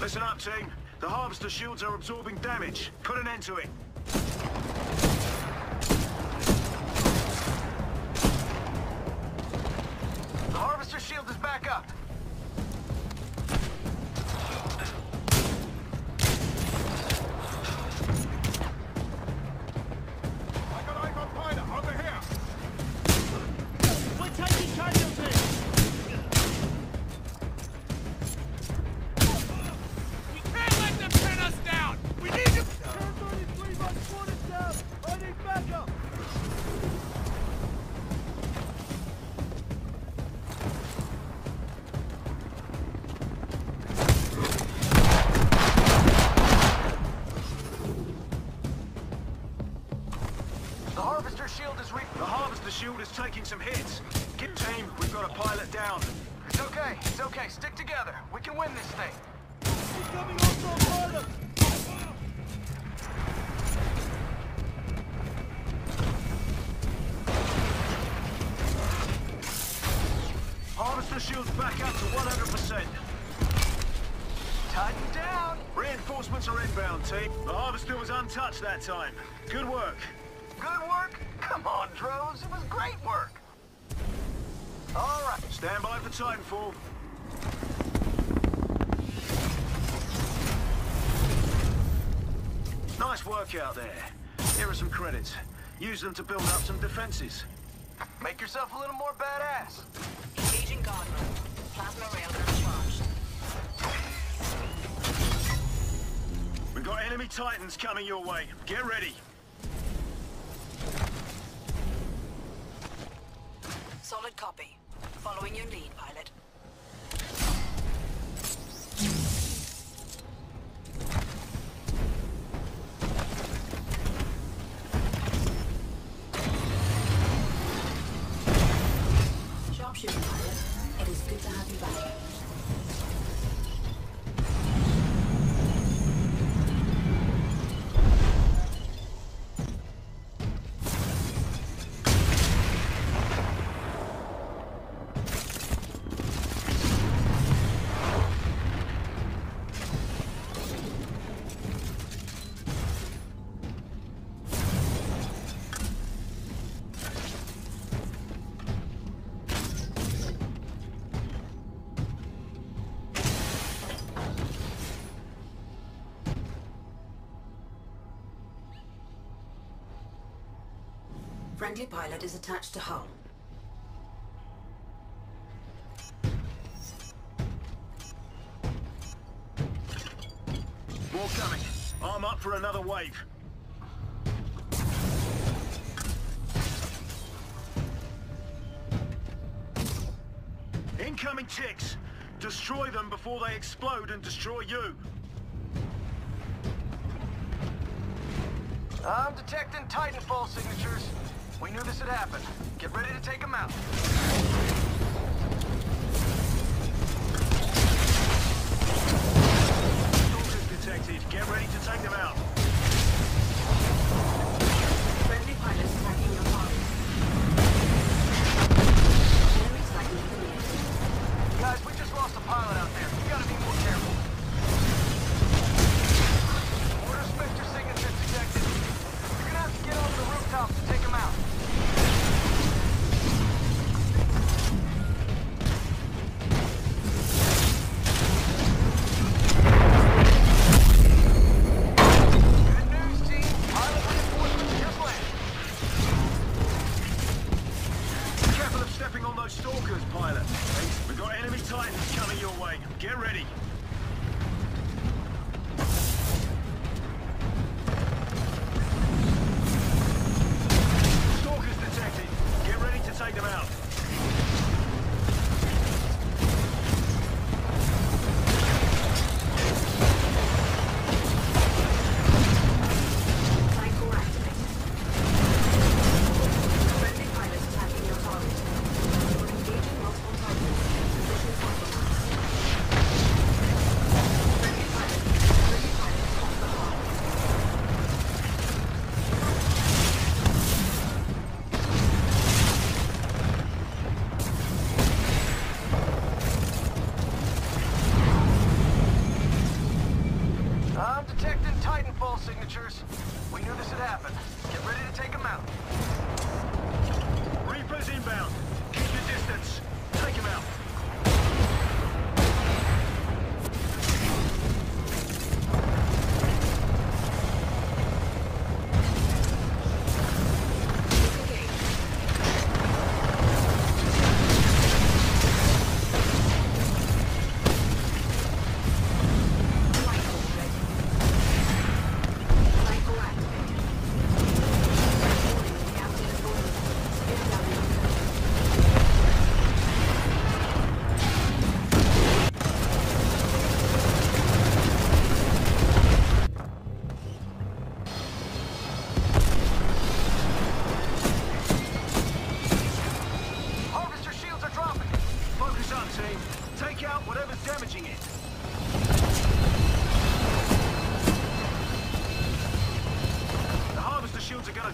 Listen up, team. The harvester shields are absorbing damage. Put an end to it. The harvester shield is re- The harvester shield is taking some hits. Get team, we've got a pilot down. It's okay. It's okay. Stick together. We can win this thing. Incoming also pilot! Harvester shield's back up to 100%. Tighten down. Reinforcements are inbound, team. The harvester was untouched that time. Good work. Good. Come on, Droz. It was great work. All right. Stand by for Titanfall. Nice work out there. Here are some credits. Use them to build up some defenses. Make yourself a little more badass. Engaging guardrail. Plasma railgun charged. We've got enemy titans coming your way. Get ready. Your lead, Friendly pilot is attached to hull. More coming. I'm up for another wave. Incoming ticks! Destroy them before they explode and destroy you! I'm detecting Titanfall signatures. We knew this would happen. Get ready to take them out.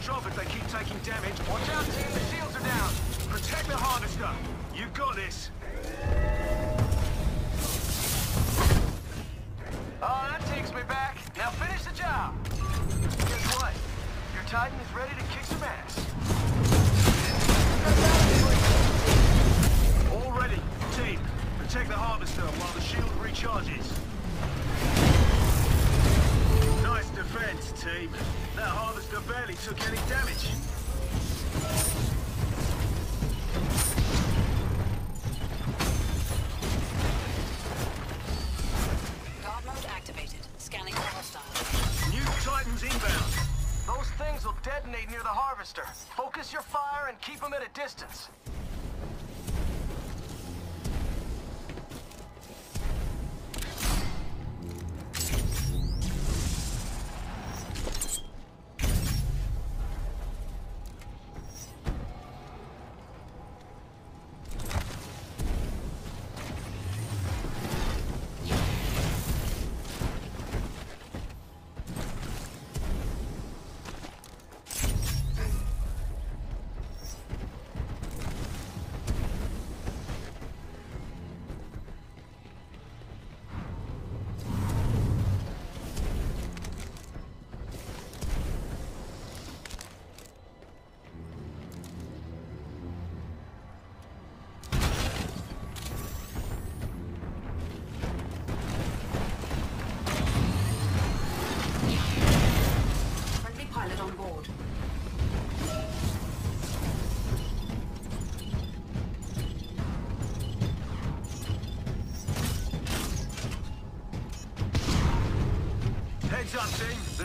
Drop if they keep taking damage. Watch out, team. The shields are down. Protect the harvester. You've got this. Oh, that takes me back. Now finish the job. Guess what? Your Titan is ready to kick some ass. All ready. Team, protect the harvester while the shield recharges. Defense, team. That harvester barely took any damage.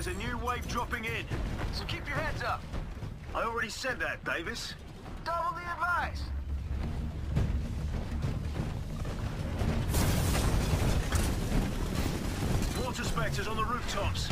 There's a new wave dropping in. So keep your heads up. I already said that, Davis. Double the advice. Water specters on the rooftops.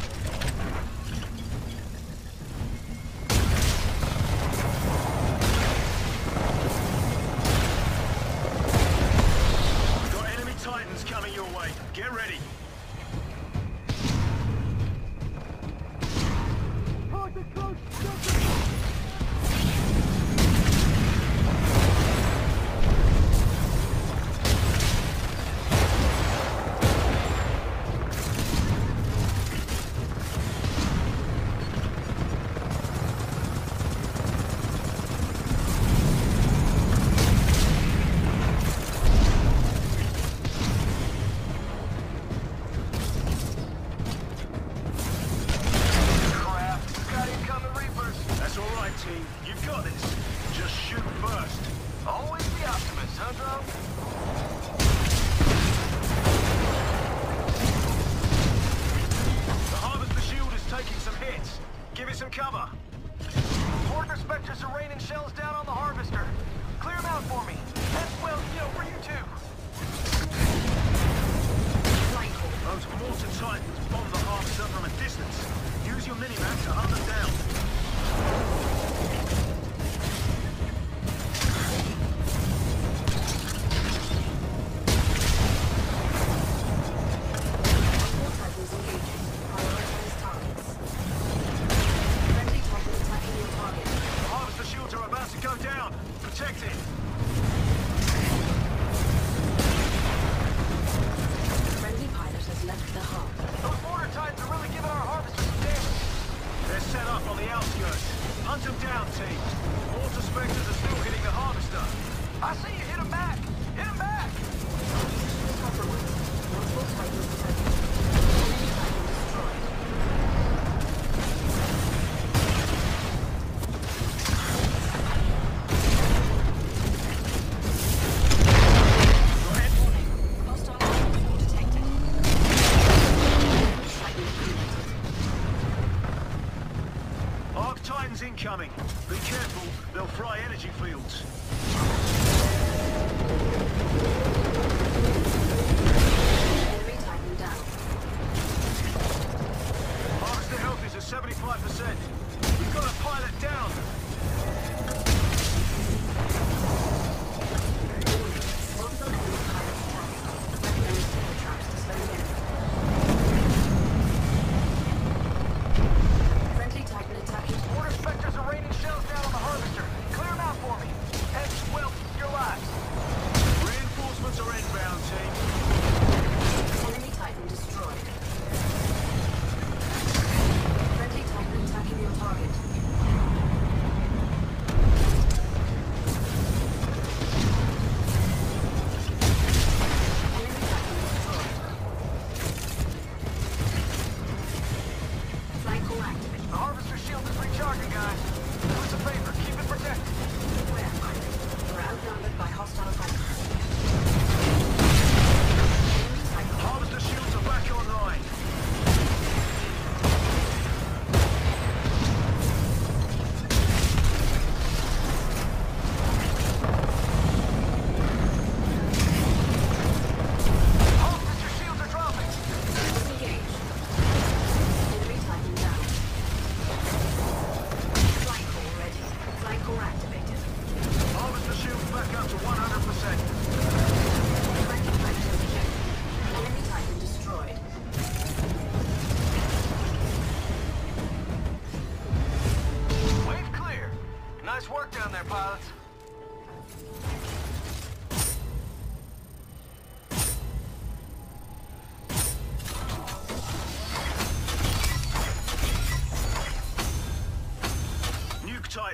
coming. Be careful, they'll fry energy fields.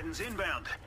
werden sehen, Bernd.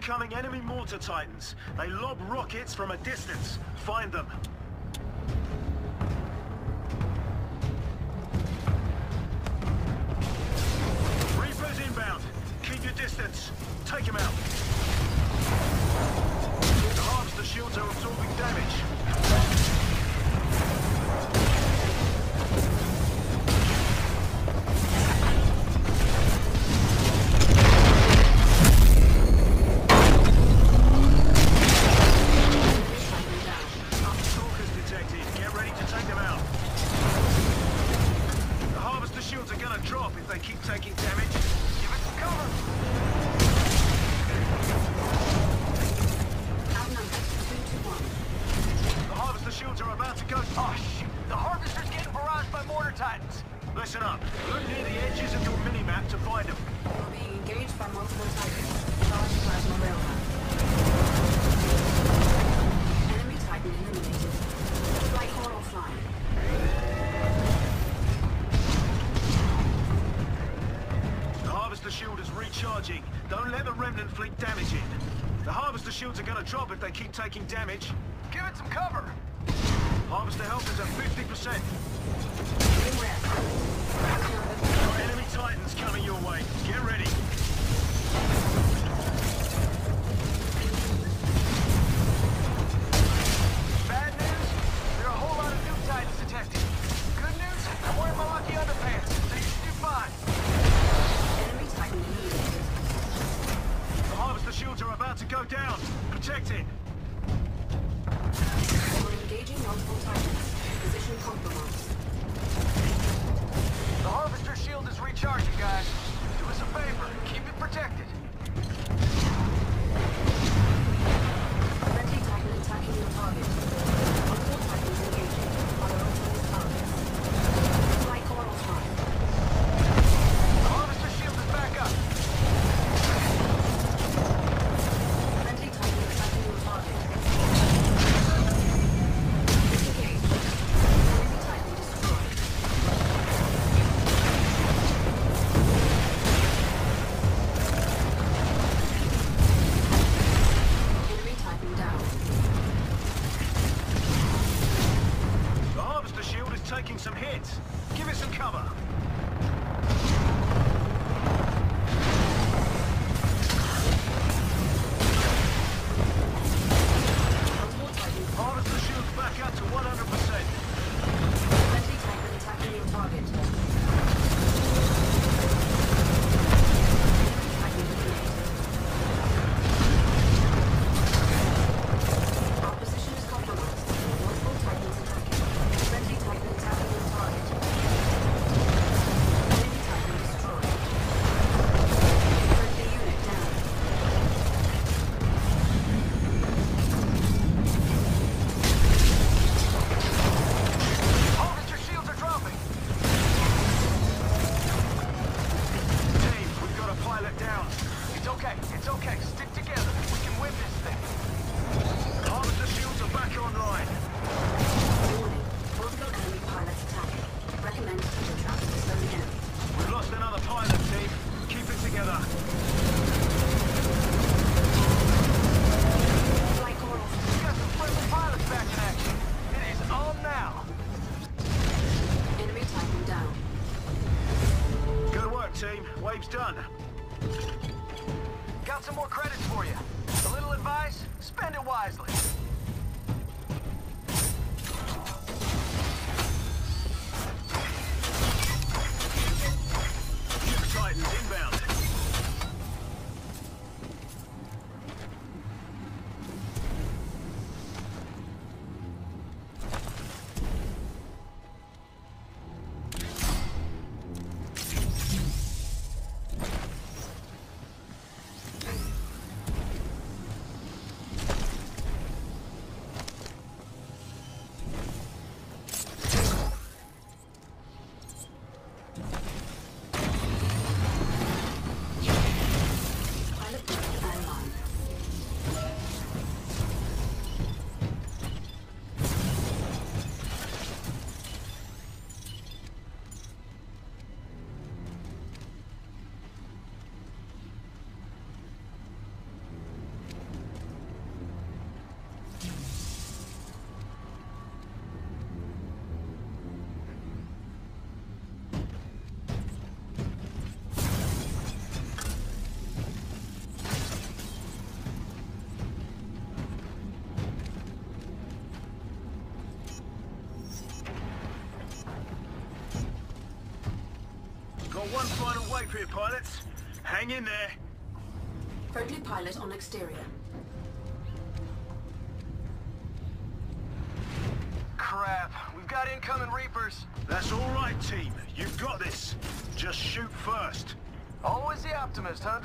Incoming enemy mortar titans. They lob rockets from a distance. Find them. Reapers inbound. Keep your distance. Take them out. taking damage. Give it some cover. Harvester health is at 50%. Got one final wait for you, pilots. Hang in there. Friendly pilot on exterior. Crap. We've got incoming Reapers. That's all right, team. You've got this. Just shoot first. Always the optimist, huh,